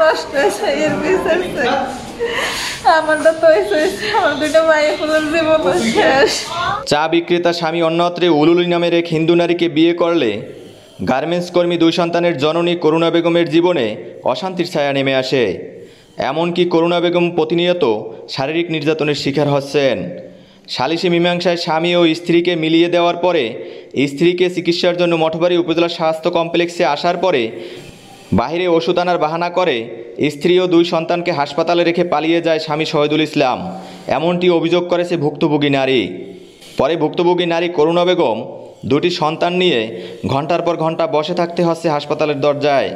নষ্ট এর আমারটা তো আমার দুটো মায়ের পুরো জীবন শেষ। চা বিক্রেতা স্বামী অন্যত্রে উলুলি নামের এক হিন্দু নারীকে বিয়ে করলে গার্মেন্টস কর্মী দুই সন্তানের জননী করুণা বেগমের জীবনে অশান্তির ছায়া নেমে আসে। এমনকি করুণা বেগম প্রতিনিয়ত শারীরিক নির্যাতনের শিকার হচ্ছেন। সালিশি মীমাংসায় স্বামী ও স্ত্রীকে মিলিয়ে দেওয়ার পরে স্ত্রীকে চিকিৎসার জন্য মঠবাড়ি উপজেলা স্বাস্থ্য কমপ্লেক্সে আসার পরে বাইরে ওষুধ আনার বাহানা করে, স্ত্রী ও দুই সন্তানকে হাসপাতালে রেখে পালিয়ে যায় স্বামী শহীদুল ইসলাম। এমনটি অভিযোগ করেছে ভুক্তভোগী নারী। পরে ভুক্তভোগী নারী করুণা বেগম দুটি সন্তান নিয়ে ঘণ্টার পর ঘণ্টা বসে থাকতে হচ্ছে হাসপাতালের দরজায়।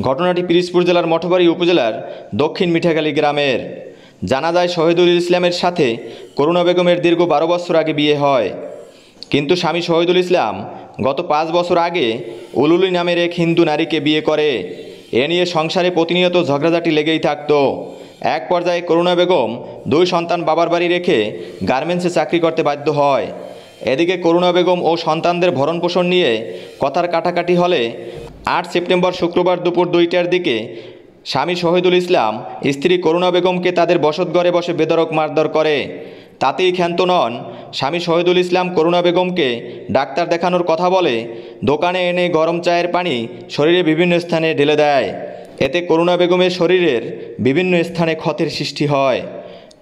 ঘটনাটি পিরিজপুর জেলার মঠবাড়ি উপজেলার দক্ষিণ মিঠাগালী গ্রামের। জানা যায় শহীদুল ইসলামের সাথে করুণা বেগমের দীর্ঘ বারো বছর আগে বিয়ে হয়। কিন্তু স্বামী শহীদুল ইসলাম গত পাঁচ বছর আগে উলুলি নামের এক হিন্দু নারীকে বিয়ে করে। এ নিয়ে সংসারে প্রতিনিয়ত ঝগড়াঝাটি লেগেই থাকত। এক পর্যায়ে করুণা বেগম দুই সন্তান বাবার বাড়ি রেখে গার্মেন্টসে চাকরি করতে বাধ্য হয়। এদিকে করুণা বেগম ও সন্তানদের ভরণ পোষণ নিয়ে কথার কাটাকাটি হলে আট সেপ্টেম্বর শুক্রবার দুপুর দুইটার দিকে স্বামী শহীদুল ইসলাম, স্ত্রী করুণা বেগমকে তাদের বসতঘরে বসে বেদরক মারধর করে। তাতেই ক্ষান্ত নন। স্বামী শহীদুল ইসলাম করুণা বেগমকে ডাক্তার দেখানোর কথা বলে দোকানে এনে গরম চায়ের পানি শরীরে বিভিন্ন স্থানে ঢেলে দেয়। এতে করুণা বেগমের শরীরের বিভিন্ন স্থানে ক্ষতের সৃষ্টি হয়।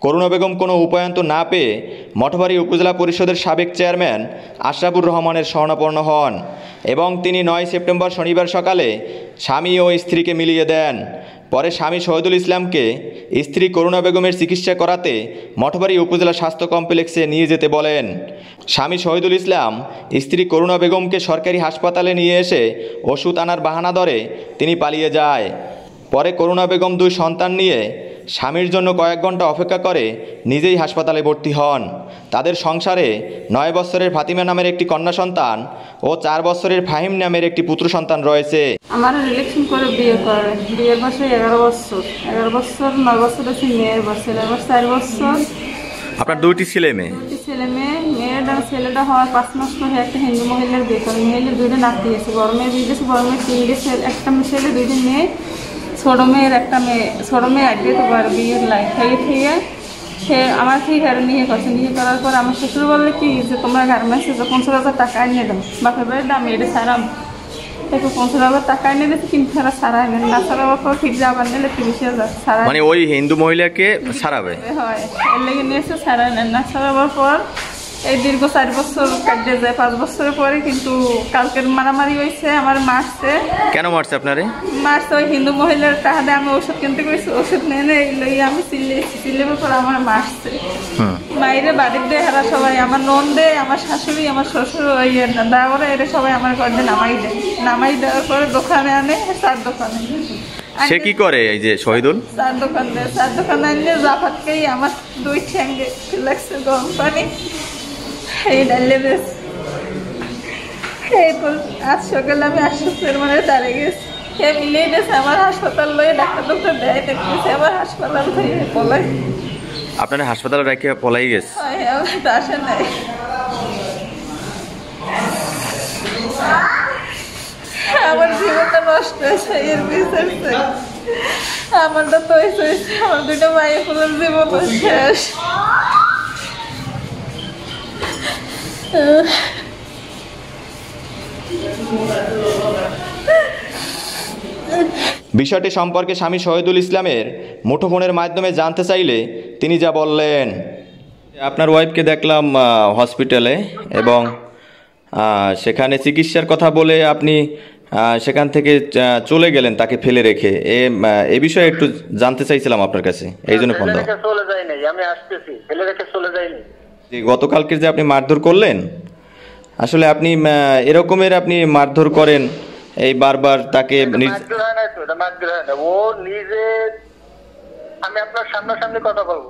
করুণা বেগম কোনো উপায়ন্ত না পেয়ে মঠবাড়ি উপজেলা পরিষদের সাবেক চেয়ারম্যান আশরাফুর রহমানের শরণাপন্ন হন এবং তিনি নয় সেপ্টেম্বর শনিবার সকালে স্বামী ও স্ত্রীকে মিলিয়ে দেন। পরে স্বামী শহীদুল ইসলামকে স্ত্রী করুণা বেগমের চিকিৎসা করাতে মঠবাড়ি উপজেলা স্বাস্থ্য কমপ্লেক্সে নিয়ে যেতে বলেন। স্বামী শহীদুল ইসলাম স্ত্রী করুণা বেগমকে সরকারি হাসপাতালে নিয়ে এসে ওষুধ আনার বাহানা ধরে তিনি পালিয়ে যায়। পরে করুণা বেগম দুই সন্তান নিয়ে স্বামীর জন্য কয়েক ঘণ্টা অপেক্ষা করে নিজেই হাসপাতালে ভর্তি হন। তাদের সংসারে নয় বছরের ফাতিমা নামের একটি কন্যা সন্তান ও চার বছরের ফাহিম নামের একটি পুত্র সন্তান রয়েছে। আমার রিলেকশন করে বিয়ে করে বিয়ের বছর এগারো বছর। এগারো বছর নয় বছর আছে মেয়ের বছর। এবার চার বছর। আপনার দুইটি ছেলে মেয়ে? ছেলে মেয়ে। মেয়েটা ছেলেটা হওয়ার পাঁচ মাস পরে একটা হিন্দু মহিলার বিয়ে করে। মহিলার দুইটা নাতি আছে বড় মেয়ের বিয়ে গেছে বড় মেয়ের তিনটে ছেলে একটা ছেলে দুইটা মেয়ে। ছোট একটা মেয়ে মেয়ে আগে তো বার বিয়ের লাইফ থেকে থেকে সে আমার থেকে হেরে নিয়ে করছে নিয়ে করার পর আমার শ্বশুর বললে কি যে তোমরা গার্মেন্টসে যে পঞ্চাশ হাজার টাকা এনে দাও। বাপের বাড়ির দাম এটা সারাম দেখো পঞ্চাশ হাজার টাকা এনে দিয়েছে কিন্তু তারা সারাই নেন না সারাবার পর ফিরে আবার নিলে তিরিশ হাজার সারাই মানে ওই হিন্দু মহিলাকে সারাবে হয় এর লেগে নিয়েছে সারা নেন না। সারাবার পর এই দীর্ঘ চার বছর কাটিয়ে যায় পাঁচ বছরের পরে কিন্তু কালকের মারামারি হয়েছে আমার মারছে কেন মারছে আপনারে? মারছে ওই হিন্দু মহিলার দিয়ে আমি ওষুধ কিনতে গেছি ওষুধ নিয়ে এনে লই আমি চিল্লেছি চিল্লেবার পর আমার মারছে মাইরে বাড়ির দিয়ে হেরা সবাই আমার নন্দে আমার শাশুড়ি আমার শ্বশুর ওই দাওয়ারা এরা সবাই আমার ঘরে নামাই দেয়। নামাই দেওয়ার পরে দোকানে আনে চার দোকানে। সে কি করে এই যে শহীদুল? চার দোকান দেয় চার দোকান আনলে জাফাতকেই আমার দুই ঠ্যাঙ্গে লাগছে গরম পানি। এই আজ সকালে আমি আশ্বস্তের মানে তারে গেছি। মিলিয়ে আমার হাসপাতাল লয়ে ডাক্তার ডাক্তার দেয় দেখতেছে আমার হাসপাতাল থেকে পলাই। আপনার হাসপাতালে রেখে পলাই গেছে। আসে নাই। আমার জীবনটা নষ্ট হয়েছে এর আমারটা তো হয়েছে আমার দুটো মায়ের পুরো জীবন শেষ। বিষয়টি সম্পর্কে স্বামী শহীদুল ইসলামের মুঠোফোনের মাধ্যমে জানতে চাইলে তিনি যা বললেন। আপনার ওয়াইফকে দেখলাম হসপিটালে এবং সেখানে চিকিৎসার কথা বলে আপনি সেখান থেকে চলে গেলেন তাকে ফেলে রেখে। এ এ বিষয়ে একটু জানতে চাইছিলাম আপনার কাছে। এই জন্য ফোন দাও চলে যাই নাই আমি আসতেছি ফেলে রেখে চলে যাইনি যে গতকালকে যে আপনি মারধর করলেন আসলে আপনি এরকমের আপনি মারধর করেন এই বারবার তাকে ও নিজে আমি আপনার সামনাসামনি কথা বলব।